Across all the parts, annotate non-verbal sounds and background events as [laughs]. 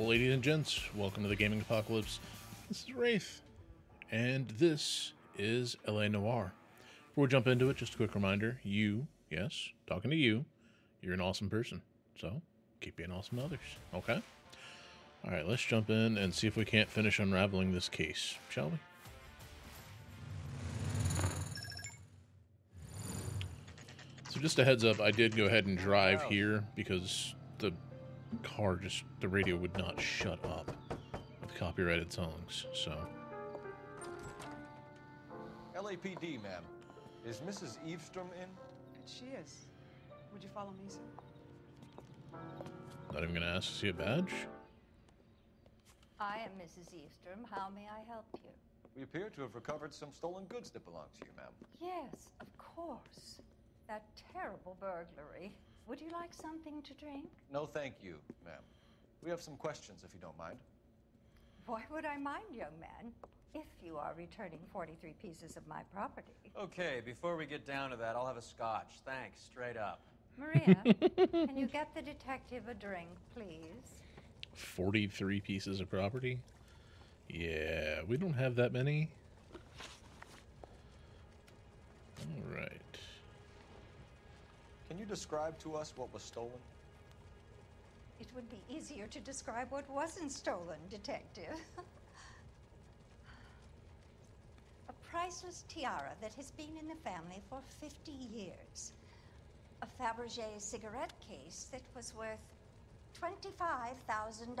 Ladies and gents, welcome to the Gaming Apokolips. This is Wraith, and this is LA Noire. Before we jump into it, just a quick reminder you, yes, talking to you, you're an awesome person. So keep being awesome to others, okay? All right, let's jump in and see if we can't finish unraveling this case, shall we? So just a heads up, I did go ahead and drive here because car just, the radio would not shut up with copyrighted songs, so. LAPD, ma'am. Is Mrs. Eavestrom in? She is. Would you follow me, sir? Not even gonna ask to see a badge? I am Mrs. Eavestrom. How may I help you? We appear to have recovered some stolen goods that belong to you, ma'am. Yes, of course. That terrible burglary. Would you like something to drink? No, thank you, ma'am. We have some questions, if you don't mind. Why would I mind, young man? If you are returning 43 pieces of my property. Okay, before we get down to that, I'll have a scotch. Thanks, straight up. Maria, [laughs] can you get the detective a drink, please? 43 pieces of property? Yeah, we don't have that many. Alright. Can you describe to us what was stolen? It would be easier to describe what wasn't stolen, detective. a priceless tiara that has been in the family for 50 years. A Fabergé cigarette case that was worth $25,000.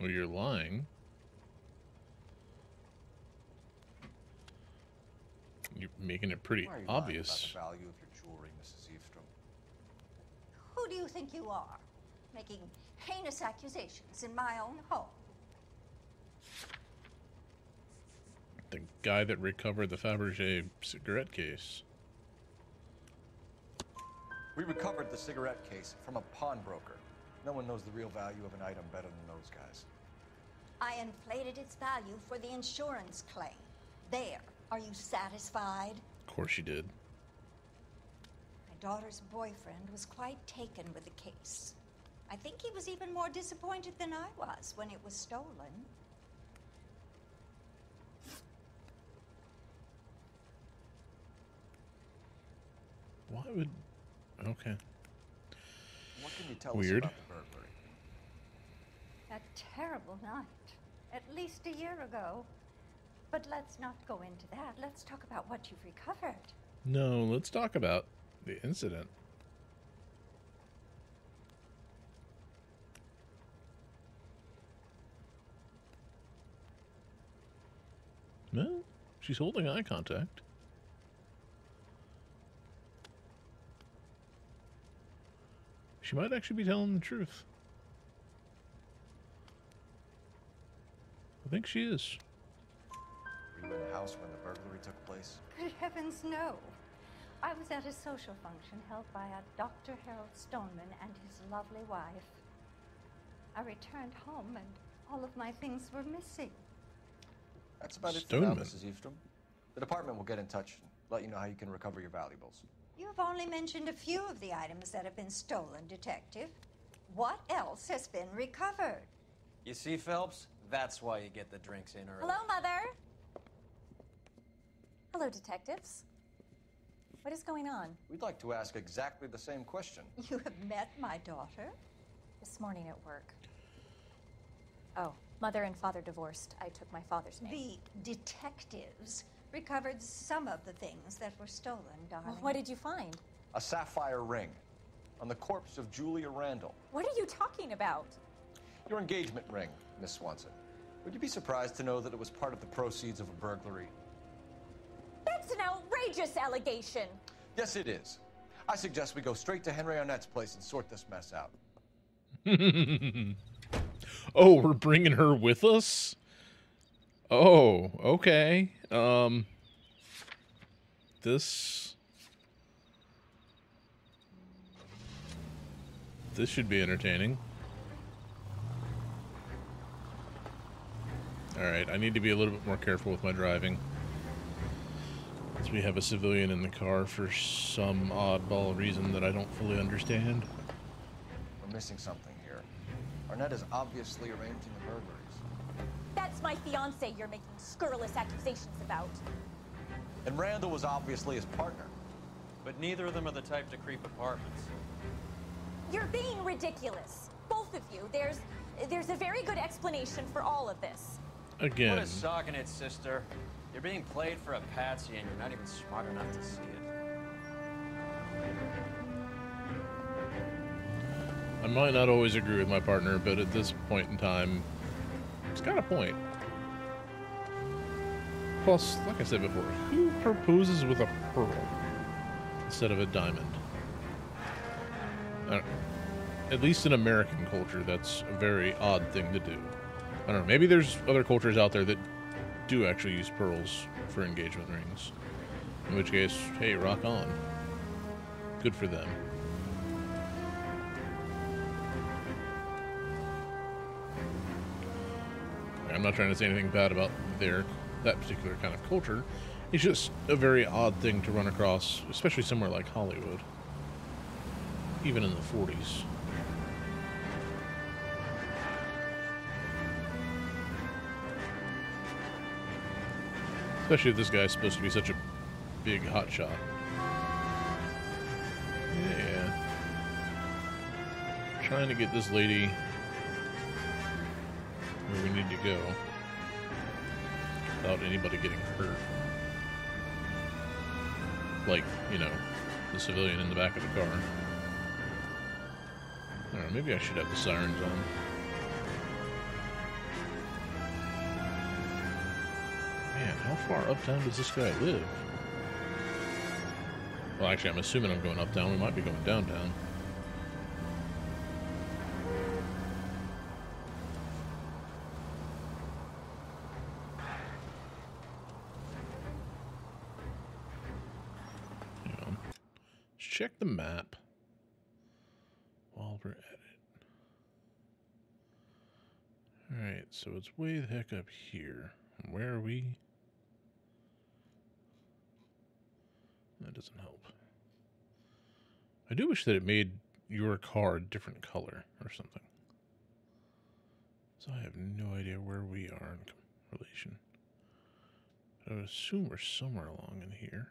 Well, you're lying. You're making it pretty Why are you obvious. About the value of your jewelry, Mrs. Eavestrom. Who do you think you are? Making heinous accusations in my own home. The guy that recovered the Fabergé cigarette case. We recovered the cigarette case from a pawnbroker. No one knows the real value of an item better than those guys. I inflated its value for the insurance claim. There. Are you satisfied? Of course you did. My daughter's boyfriend was quite taken with the case. I think he was even more disappointed than I was when it was stolen. Why would. Okay. What can you tell Weird. us about the burglary? That terrible night. At least a year ago. But let's not go into that. Let's talk about what you've recovered. No, let's talk about the incident. No, she's holding eye contact. She might actually be telling the truth. I think she is. House when the burglary took place? Good heavens, no. I was at a social function held by a Dr. Harold Stoneman and his lovely wife. I returned home and all of my things were missing. That's about it for now, Mrs. Eavestrom. The department will get in touch and let you know how you can recover your valuables. You have only mentioned a few of the items that have been stolen, Detective. What else has been recovered? You see, Phelps? That's why you get the drinks in early. Hello, Mother. Hello, detectives. What is going on? We'd like to ask exactly the same question. [laughs] You have met my daughter? This morning at work. Oh, mother and father divorced. I took my father's name. The detectives recovered some of the things that were stolen, darling. Well, what did you find? A sapphire ring on the corpse of Julia Randall. What are you talking about? Your engagement ring, Miss Swanson. Would you be surprised to know that it was part of the proceeds of a burglary? That's an outrageous allegation. Yes, it is. I suggest we go straight to Henry Arnett's place and sort this mess out. [laughs] Oh, we're bringing her with us? Oh, okay. Um this This should be entertaining. All right, I need to be a little bit more careful with my driving. Since we have a civilian in the car for some oddball reason that I don't fully understand. We're missing something here. Arnett is obviously arranging the burglaries. That's my fiance you're making scurrilous accusations about. And Randall was obviously his partner. But neither of them are the type to creep apartments. You're being ridiculous. Both of you. There's there's a very good explanation for all of this. Again, What a sock in it, sister. You're being played for a patsy and you're not even smart enough to see it. I might not always agree with my partner, but at this point in time, it's got a point. Plus, like I said before, who proposes with a pearl instead of a diamond? Don't- at least in American culture, that's a very odd thing to do. I don't know. Maybe there's other cultures out there that do actually use pearls for engagement rings. In which case, hey, rock on. Good for them. I'm not trying to say anything bad about their that particular kind of culture. It's just a very odd thing to run across, especially somewhere like Hollywood. Even in the 40s. Especially if this guy's supposed to be such a big hotshot. Yeah. Trying to get this lady where we need to go without anybody getting hurt. Like, you know, the civilian in the back of the car. Know, maybe I should have the sirens on. Far uptown does this guy live? Well, actually, I'm assuming I'm going uptown. We might be going downtown. Let's check the map while we're at it. Alright, so it's way the heck up here. Where are we? That doesn't help. I do wish that it made your car a different color or something. So I have no idea where we are in relation. I would assume we're somewhere along in here.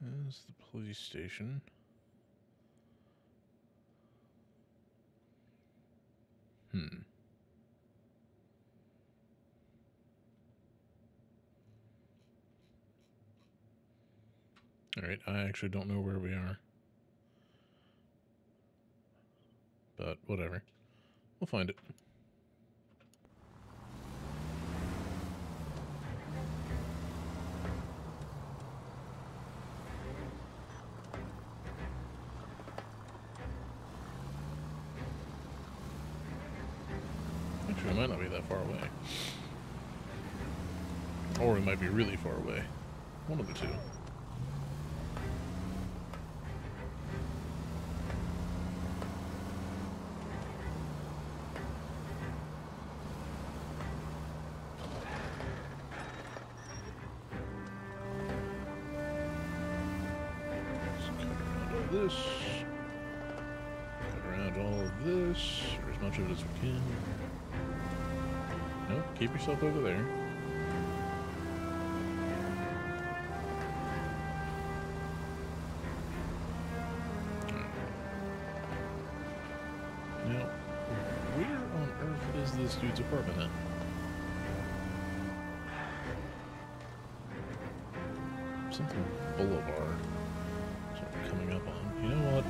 There's the police station. Hmm. Alright, I actually don't know where we are. But whatever. We'll find it. Actually, we might not be that far away. Or we might be really far away. One of the two. Yourself over there. Now, where on earth is this dude's apartment at? Something Boulevard. That's coming up on. You know what?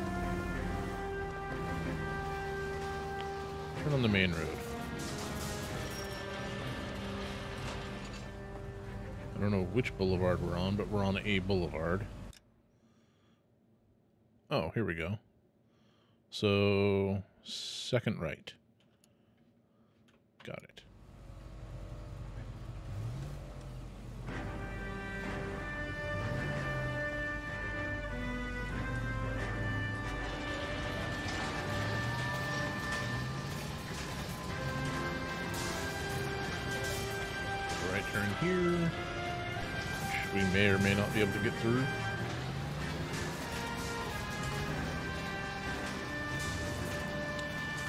Turn on the main road. Don't know which boulevard we're on, but we're on a boulevard. Oh, here we go. So, second right. Got it. May or may not be able to get through.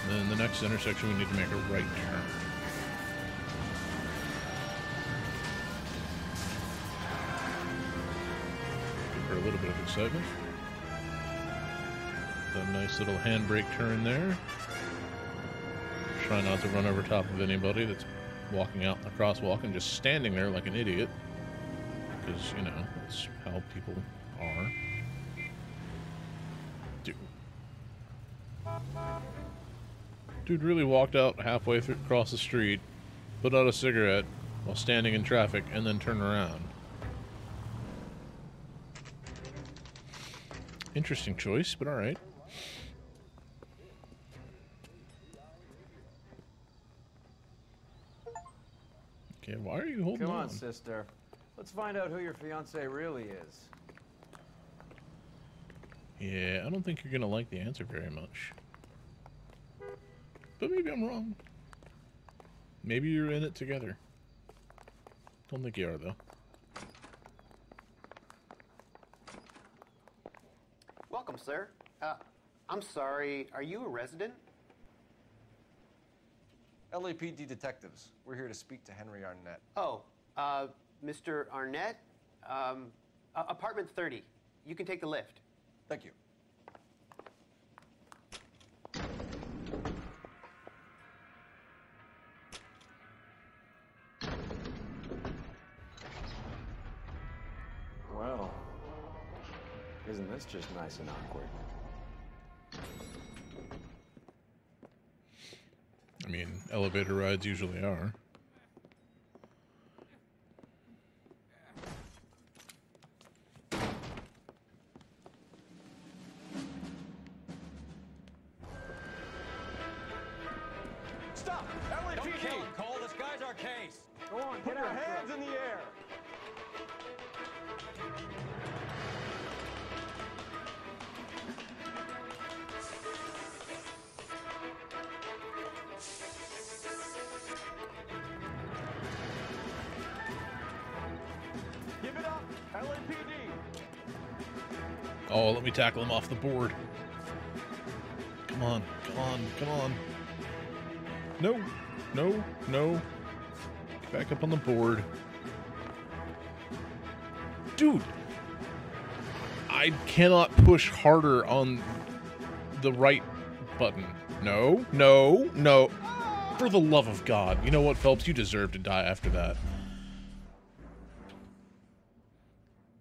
And then the next intersection, we need to make a right turn. Give her a little bit of excitement. A nice little handbrake turn there. Try not to run over top of anybody that's walking out in the crosswalk and just standing there like an idiot. Because, you know, that's how people are. Dude. Dude really walked out halfway through, across the street, put out a cigarette while standing in traffic, and then turned around. Interesting choice, but alright. Okay, why are you holding Come on? on, sister. Let's find out who your fiance really is. Yeah, I don't think you're gonna like the answer very much. But maybe I'm wrong. Maybe you're in it together. Don't think you are though. Welcome, sir. Uh, I'm sorry, are you a resident? LAPD detectives. We're here to speak to Henry Arnett. Oh, Mr. Arnett? Um, uh, apartment 30. You can take the lift. Thank you. Well, isn't this just nice and awkward? I mean, elevator rides usually are. Oh, let me tackle him off the board. Come on, come on, come on. No, no, no. Get back up on the board. Dude! I cannot push harder on the right button. No, no, no. For the love of God. You know what, Phelps? You deserve to die after that.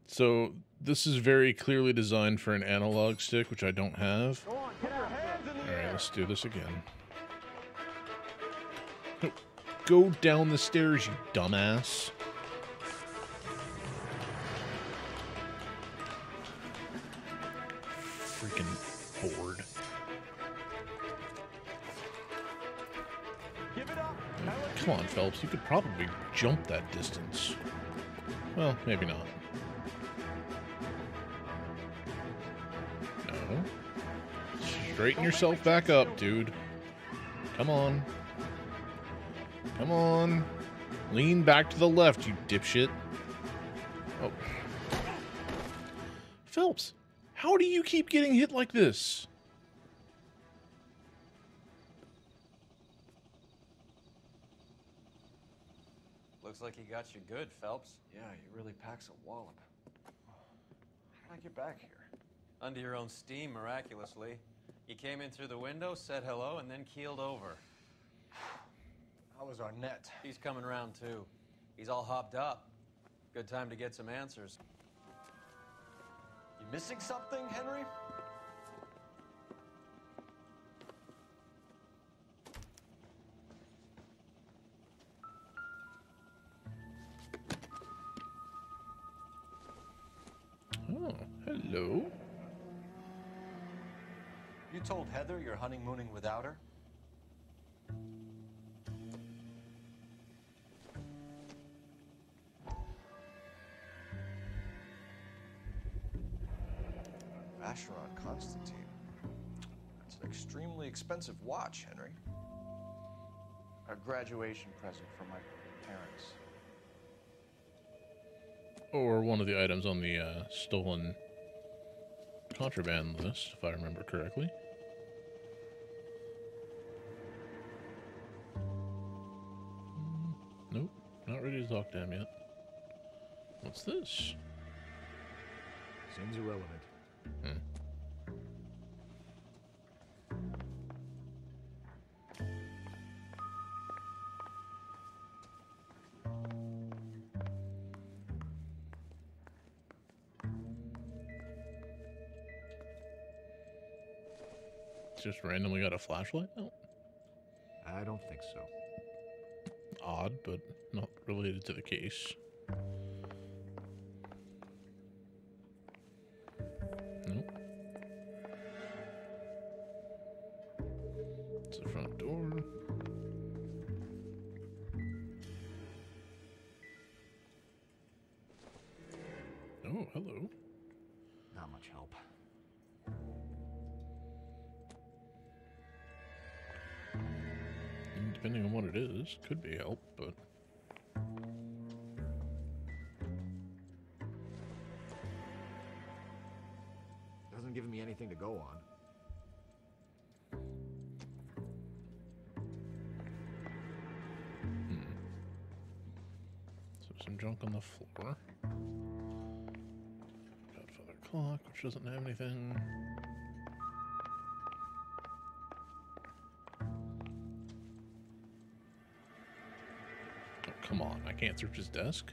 So this is very clearly designed for an analog stick, which I don't have. On, put your hands in the All right, let's do this again. No, Go down the stairs, you dumbass. Freaking bored. Give it up! Come on, Phelps. You could probably jump that distance. Well, maybe not. No. Straighten yourself back up, dude. Come on. Come on. Lean back to the left, you dipshit. Oh. Phelps, how do you keep getting hit like this? Looks like he got you good, Phelps. Yeah, he really packs a wallop. How'd I get back here? Under your own steam, miraculously. You came in through the window, said hello, and then keeled over. How was Arnett? He's coming around too. He's all hopped up. Good time to get some answers. You missing something, Henry? Oh, hello. You told Heather you're honeymooning without her? Vacheron Constantin. It's an extremely expensive watch, Henry. A graduation present from my parents. Or one of the items on the uh, stolen contraband list, if I remember correctly. Ready to talk to him yet. What's this? Seems irrelevant. Hmm. Just randomly got a flashlight? Oh, I don't think so. Odd, but not related to the case. It's the front door. Oh, hello. What it is, could be help, but Doesn't give me anything to go on. Hmm. so some junk on the floor. Godfather clock, which doesn't have anything. Oh, come on, I can't search his desk.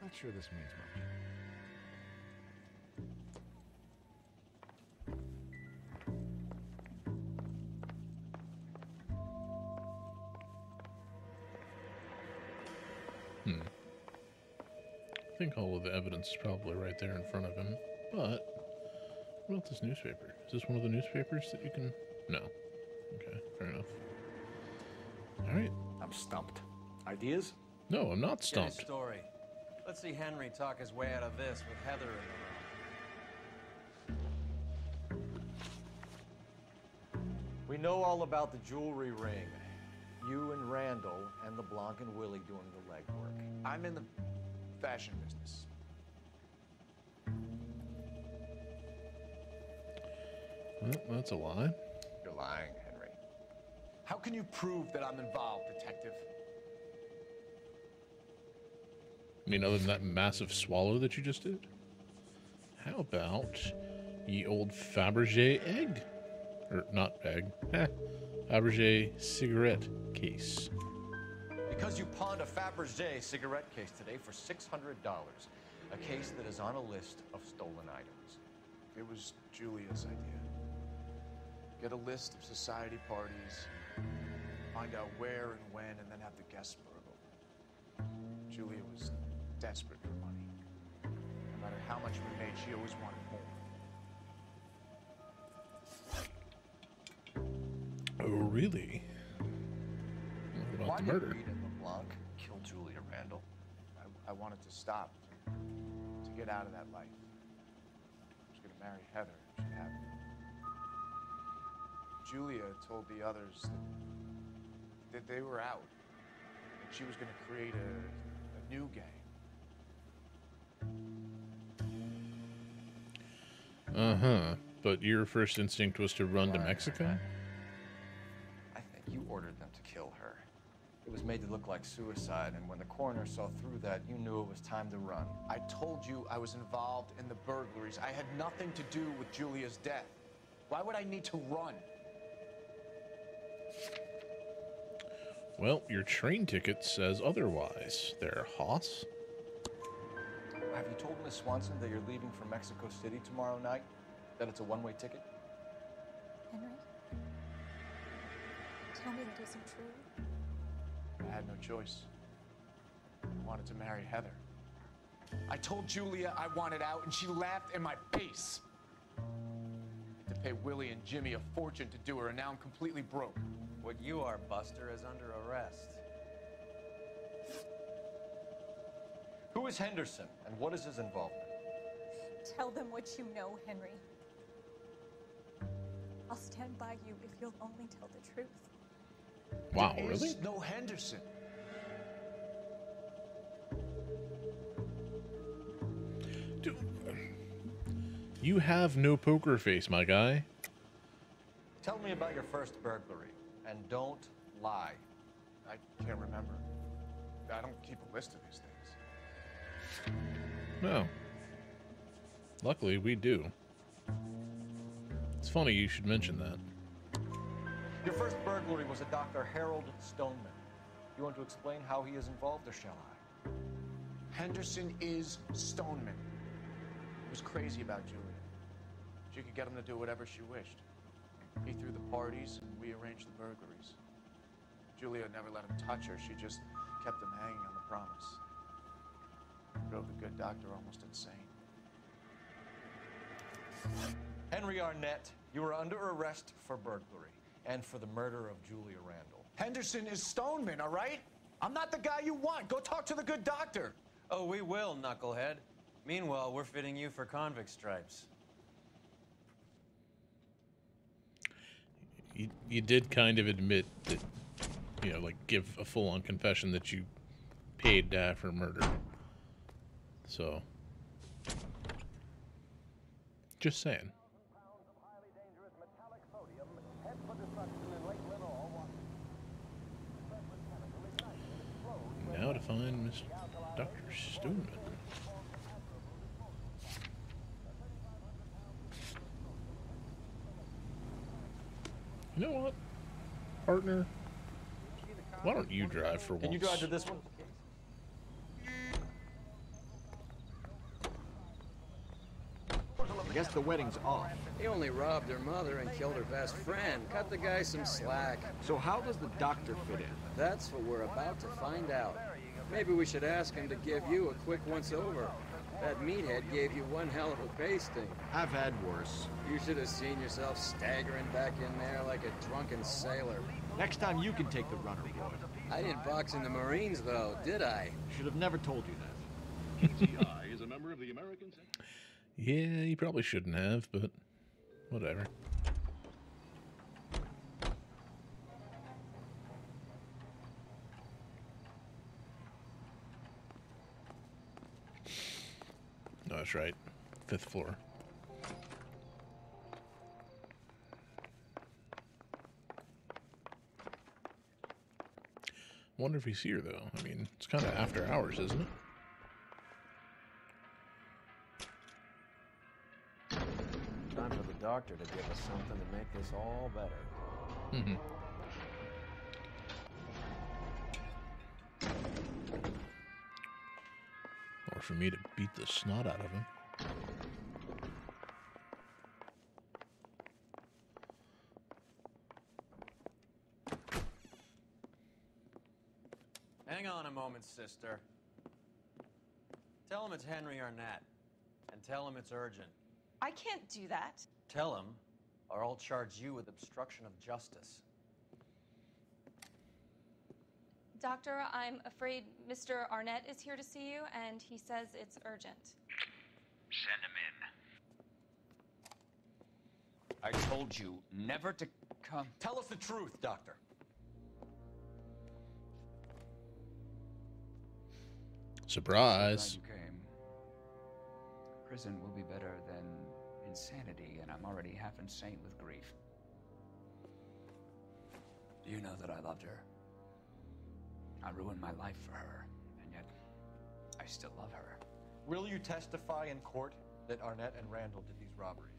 Not sure this means much. Hmm. I think all of the evidence is probably right there in front of him. But about this newspaper? Is this one of the newspapers that you can? No. Okay, fair enough. All right. I'm stumped. Ideas? No, I'm not Get his stumped. story. Let's see Henry talk his way out of this with Heather in the room. We know all about the jewelry ring. You and Randall and LeBlanc and Willie doing the legwork. I'm in the fashion business. Well, that's a lie. You're lying, Henry. How can you prove that I'm involved, detective? I mean, other than that massive swallow that you just did? How about ye old Fabergé egg? Or not egg. Eh. Fabergé cigarette case. Because you pawned a Fabergé cigarette case today for $600. A case that is on a list of stolen items. It was Julia's idea. Get a list of society parties, find out where and when, and then have the guests burgled. Julia was desperate for money. No matter how much we made, she always wanted more. Oh, really? About Why the did murder? And LeBlanc kill Julia Randall? I, I wanted to stop, to get out of that life. I was going to marry Heather. She'd have me. Julia told the others that, that they were out. And she was going to create a, a new gang. Uh huh. But your first instinct was to run to Mexico? I think you ordered them to kill her. It was made to look like suicide, and when the coroner saw through that, you knew it was time to run. I told you I was involved in the burglaries. I had nothing to do with Julia's death. Why would I need to run? Well, your train ticket says otherwise. There, Hoss. Have you told Miss Swanson that you're leaving for Mexico City tomorrow night? That it's a one-way ticket? Henry? Tell me that isn't true. I had no choice. I wanted to marry Heather. I told Julia I wanted out, and she laughed in my face. I had to pay Willie and Jimmy a fortune to do her, and now I'm completely broke. What you are, Buster, is under arrest. Who is Henderson, and what is his involvement? Tell them what you know, Henry. I'll stand by you if you'll only tell the truth. Wow, There really? no Henderson. Dude, you have no poker face, my guy. Tell me about your first burglary, and don't lie. I can't remember. I don't keep a list of these things. No. Luckily, we do. It's funny you should mention that. Your first burglary was a Dr. Harold Stoneman. You want to explain how he is involved, or shall I? Henderson is Stoneman. He was crazy about Julia. She could get him to do whatever she wished. He threw the parties, and we arranged the burglaries. Julia never let him touch her. She just kept him hanging on the promise. Drove the good doctor almost insane. Henry Arnett, you are under arrest for burglary and for the murder of Julia Randall. Henderson is Stoneman, all right? I'm not the guy you want. Go talk to the good doctor. Oh, we will, knucklehead. Meanwhile, we're fitting you for convict stripes. You, you did kind of admit that, you know, like give a full on confession that you paid uh, for murder. So, just saying. Now to find Miss Dr. Stoneman. You know what, partner? Why don't you drive for Can once? you drive to this one? I guess the wedding's off. He only robbed her mother and killed her best friend. Cut the guy some slack. So how does the doctor fit in? That's what we're about to find out. Maybe we should ask him to give you a quick once-over. That meathead gave you one hell of a pasting. I've had worse. You should have seen yourself staggering back in there like a drunken sailor. Next time you can take the runner, boy. I didn't box in the Marines, though, did I? Should have never told you that. GTI is a member of the American. Yeah, you probably shouldn't have, but whatever. No, that's right. Fifth floor. Wonder if he's here though. I mean, it's kind of after hours, isn't it? Time for the doctor to give us something to make this all better. Mm-hmm. For me to beat the snot out of him. Hang on a moment, sister. Tell him it's Henry Arnett. And tell him it's urgent. I can't do that. Tell him, or I'll charge you with obstruction of justice. Doctor, I'm afraid Mr. Arnett is here to see you, and he says it's urgent. Send him in. I told you never to come. Tell us the truth, Doctor. Surprise. You came. Prison will be better than insanity, and I'm already half insane with grief. You know that I loved her. I ruined my life for her, and yet I still love her. Will you testify in court that Arnett and Randall did these robberies?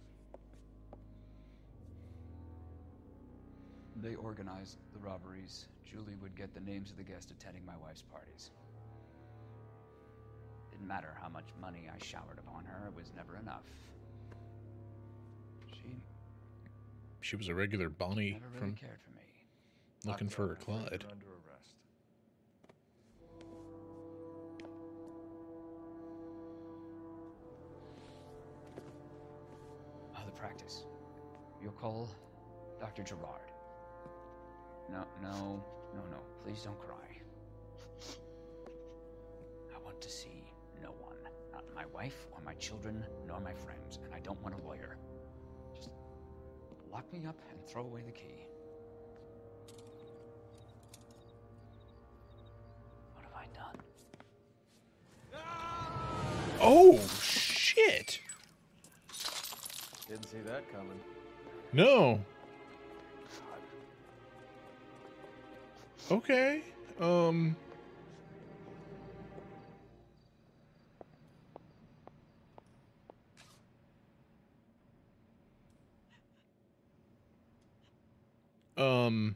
They organized the robberies. Julie would get the names of the guests attending my wife's parties. Didn't matter how much money I showered upon her, it was never enough. She She was a regular Bonnie never really from cared for me. looking for a Doctor, I'm Clyde. under practice. You'll call Dr. Gerard. No, no, no, no. Please don't cry. I want to see no one. Not my wife, or my children, nor my friends. And I don't want a lawyer. Just lock me up and throw away the key. What have I done? Oh! That coming. No. Okay. Um. Um.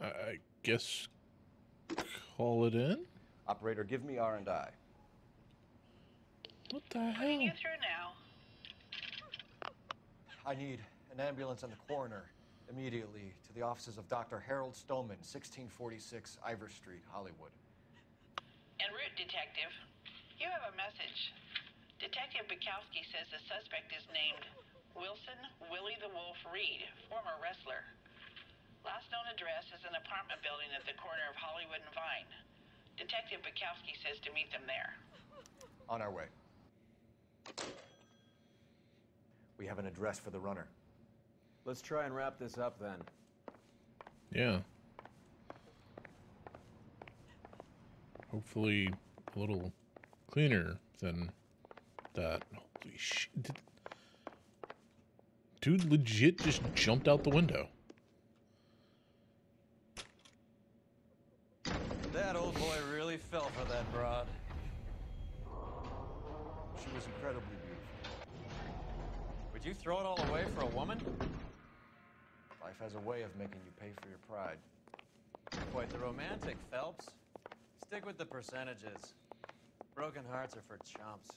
I I guess call it in. Operator, give me R and I. What the hell? through now. I need an ambulance and the coroner immediately to the offices of Dr. Harold Stoneman, 1646 Ivar Street, Hollywood. En route, Detective. You have a message. Detective Bukowski says the suspect is named Wilson Willie the Wolf Reed, former wrestler. Last known address is an apartment building at the corner of Hollywood and Vine. Detective Bukowski says to meet them there. On our way. We have an address for the runner. Let's try and wrap this up then. Yeah. Hopefully a little cleaner than that. Holy shit. Dude legit just jumped out the window. That old boy really fell for that broad. She was incredibly beautiful. Would you throw it all away for a woman? Life has a way of making you pay for your pride. Quite the romantic, Phelps. Stick with the percentages. Broken hearts are for chumps.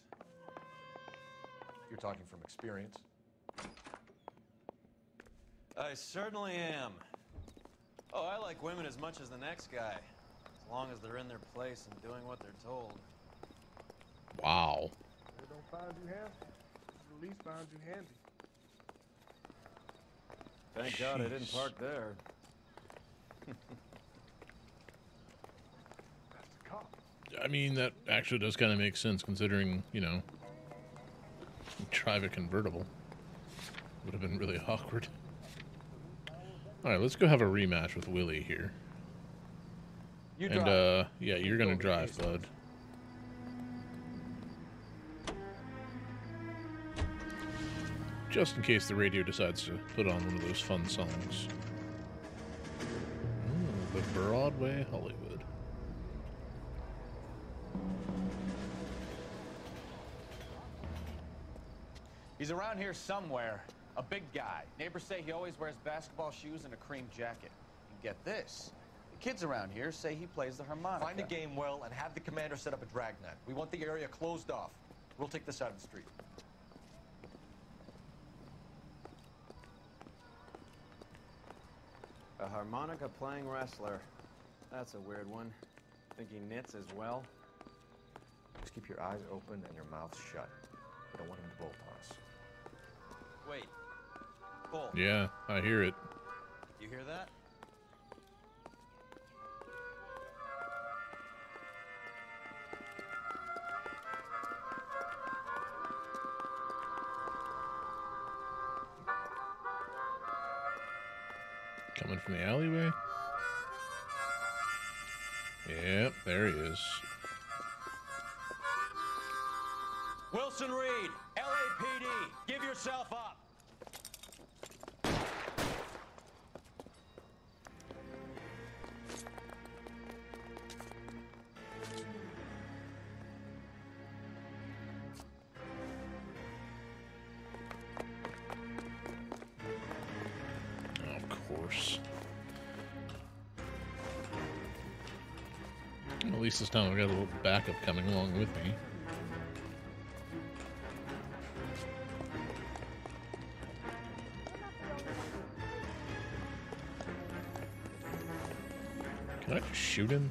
You're talking from experience. I certainly am. Oh, I like women as much as the next guy. As long as they're in their place and doing what they're told. Wow. They don't find you least find you handy. Thank God I didn't park there. I mean, that actually does kind of make sense considering, you know, drive a convertible. Would have been really [laughs] awkward. All right, let's go have a rematch with Willie here. You and drive. uh, yeah, you're gonna drive, bud. Just in case the radio decides to put on one of those fun songs. Ooh, the Broadway Hollywood. He's around here somewhere. A big guy. Neighbors say he always wears basketball shoes and a cream jacket. And get this. The kids around here say he plays the harmonica. Find the Gamewell and have the commander set up a dragnet. We want the area closed off. We'll take this out of the street. A harmonica playing wrestler. That's a weird one. Think he knits as well? Just keep your eyes open and your mouth shut. We don't want him to bolt on us. Wait. Bull. Yeah, I hear it. You hear that? Coming from the alleyway. Yep, there he is. Wilson Reed, LAPD, give yourself up. Least this time I've got a little backup coming along with me. Can I just shoot him?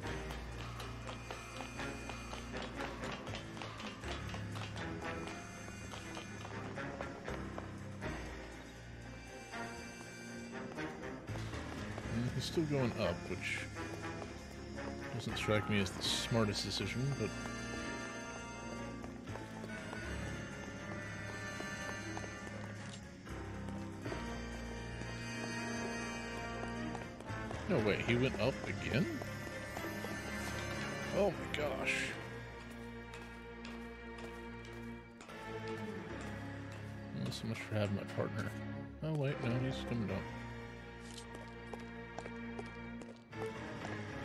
Mm, He's still going up, which doesn't strike me as the smartest decision, but... No, wait, he went up again? Oh my gosh. Not so much for having my partner. Oh wait, no, he's coming down.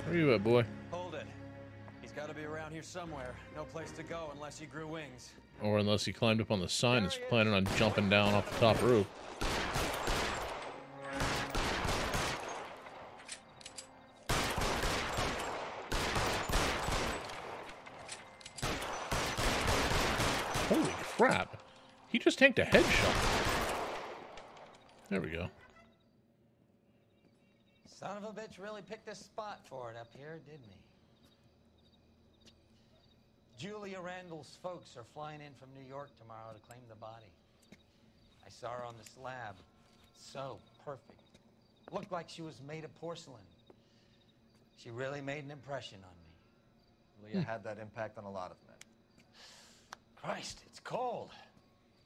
Where you at, boy? Be around here somewhere. No place to go unless he grew wings. Or unless he climbed up on the sign and is planning on jumping down off the top roof. Holy crap. He just tanked a headshot. There we go. Son of a bitch really picked a spot for it up here, didn't he? Julia Randall's folks are flying in from New York tomorrow to claim the body. I saw her on the slab. So perfect. Looked like she was made of porcelain. She really made an impression on me. Leah had that impact on a lot of men. Christ, it's cold.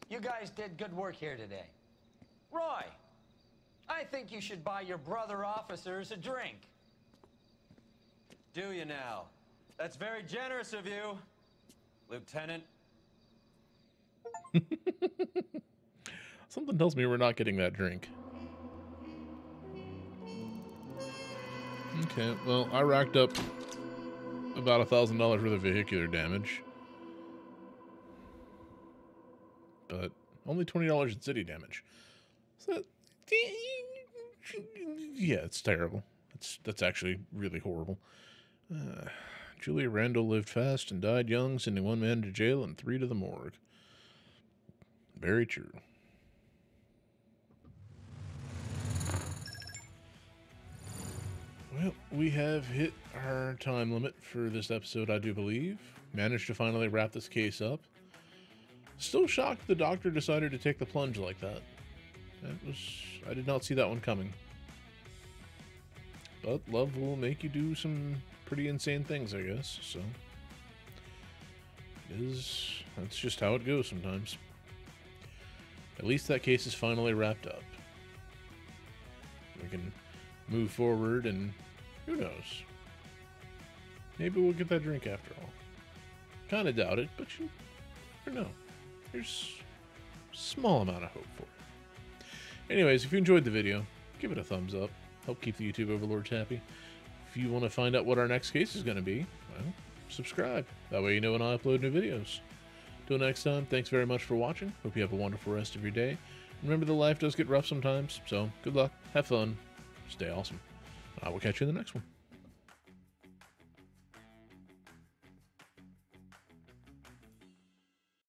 You guys did good work here today. Roy, I think you should buy your brother officers a drink. Do you now? That's very generous of you, Lieutenant. [laughs] Something tells me we're not getting that drink. Okay, well, I racked up about a thousand dollars worth of vehicular damage. But only twenty dollars in city damage. So yeah, it's terrible. That's that's actually really horrible. Uh, Julia Randall lived fast and died young, sending one man to jail and three to the morgue. Very true. Well, we have hit our time limit for this episode, I do believe. Managed to finally wrap this case up. Still shocked the doctor decided to take the plunge like that. That was I did not see that one coming. But love will make you do some pretty insane things, I guess. So it is that's just how it goes sometimes. At least that case is finally wrapped up. We can move forward and who knows? Maybe we'll get that drink after all. Kind of doubt it, but you never know. There's a small amount of hope for it. Anyways, if you enjoyed the video, give it a thumbs up. Help keep the YouTube overlords happy. If you want to find out what our next case is going to be, well, subscribe. That way you know when I upload new videos. Till next time, thanks very much for watching. Hope you have a wonderful rest of your day. Remember the life does get rough sometimes, so good luck, have fun, stay awesome. I will catch you in the next one.